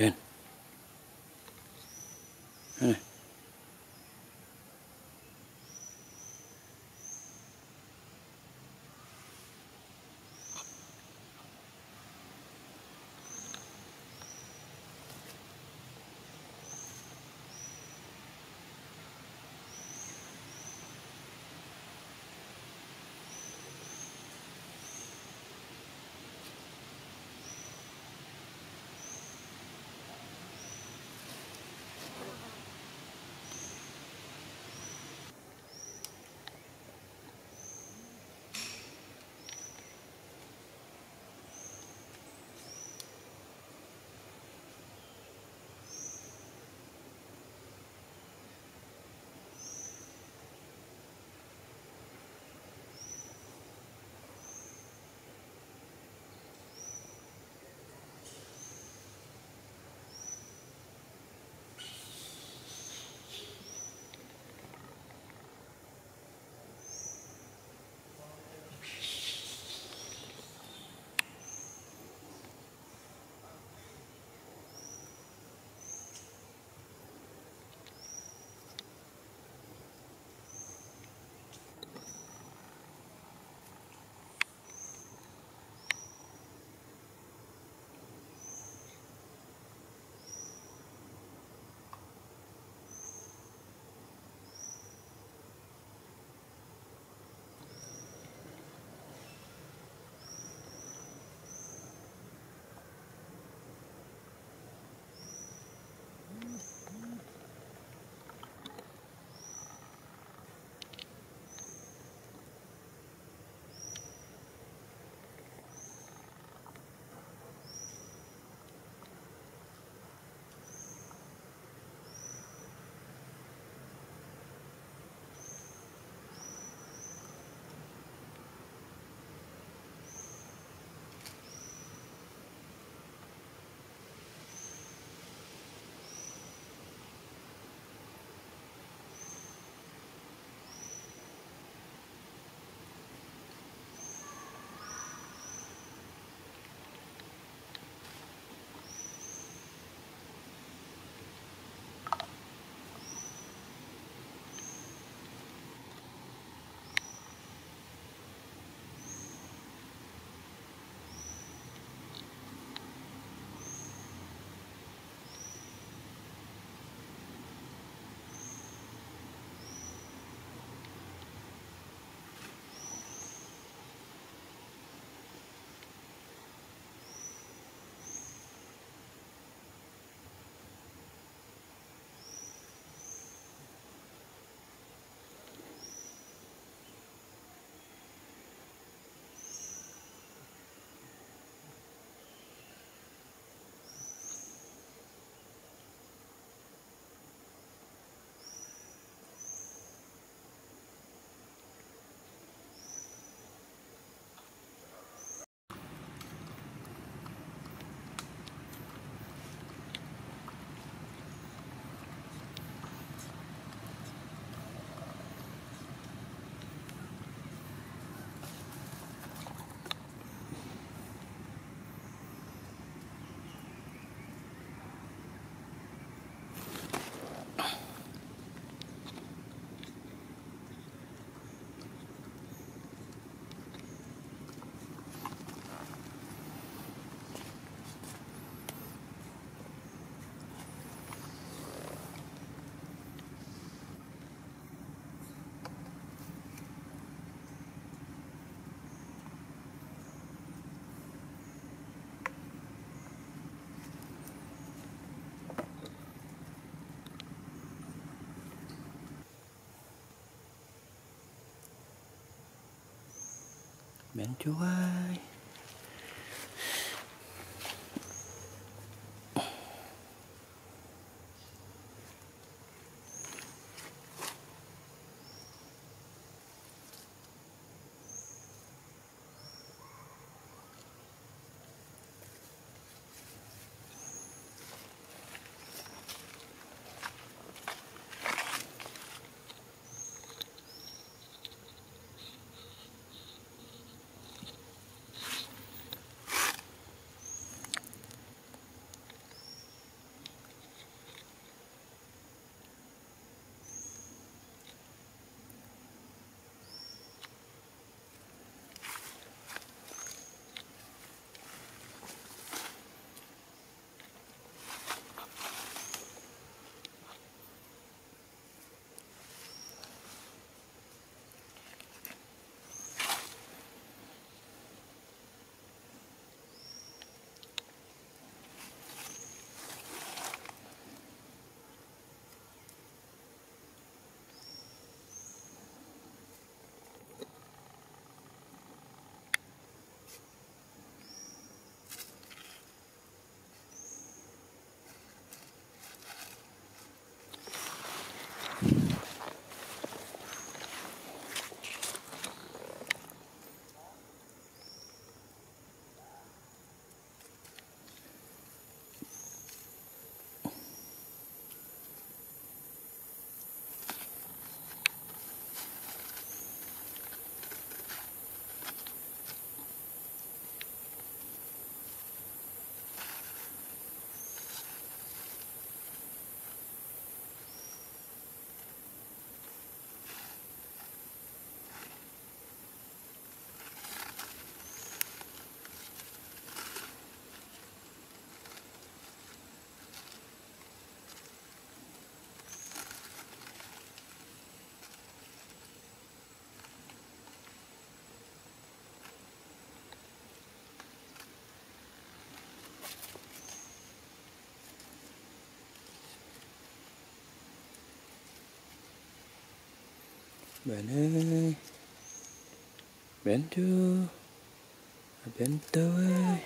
Ayan. Ayan. Bencuai. bạn ơi bạn tôi ơi